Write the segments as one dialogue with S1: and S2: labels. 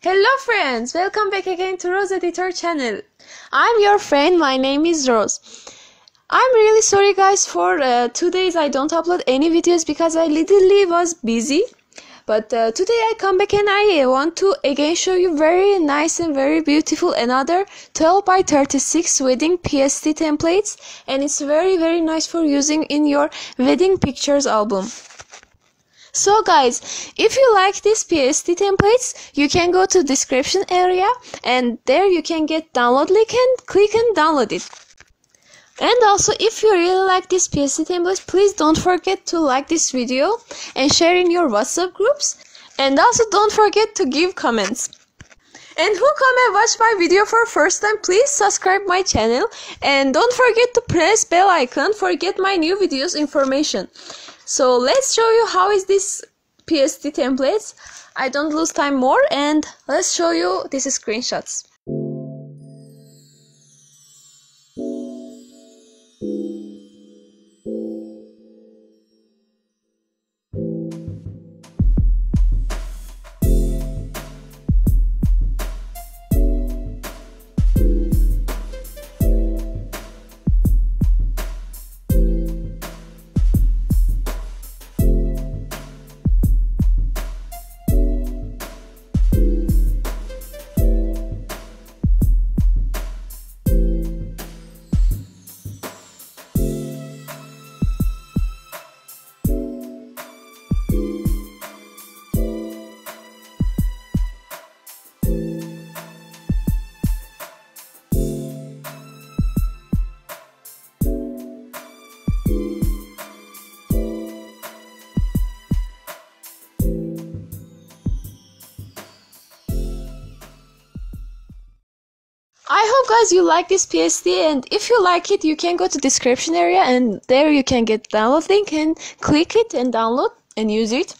S1: Hello friends, welcome back again to Rose Editor channel. I'm your friend, my name is Rose. I'm really sorry guys for uh, two days I don't upload any videos because I literally was busy. But uh, today I come back and I want to again show you very nice and very beautiful another 12 by 36 wedding PSD templates and it's very very nice for using in your wedding pictures album. So guys, if you like these PSD templates, you can go to description area and there you can get download link and click and download it. And also if you really like this PSD templates, please don't forget to like this video and share in your WhatsApp groups. And also don't forget to give comments. And who come and watch my video for first time, please subscribe my channel and don't forget to press bell icon for get my new videos information. So let's show you how is this PSD templates. I don't lose time more and let's show you these screenshots. Hope guys you like this PSD and if you like it you can go to description area and there you can get download link and click it and download and use it.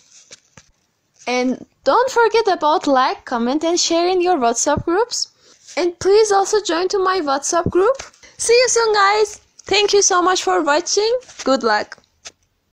S1: And don't forget about like, comment and share in your WhatsApp groups. And please also join to my WhatsApp group. See you soon guys. Thank you so much for watching. Good luck.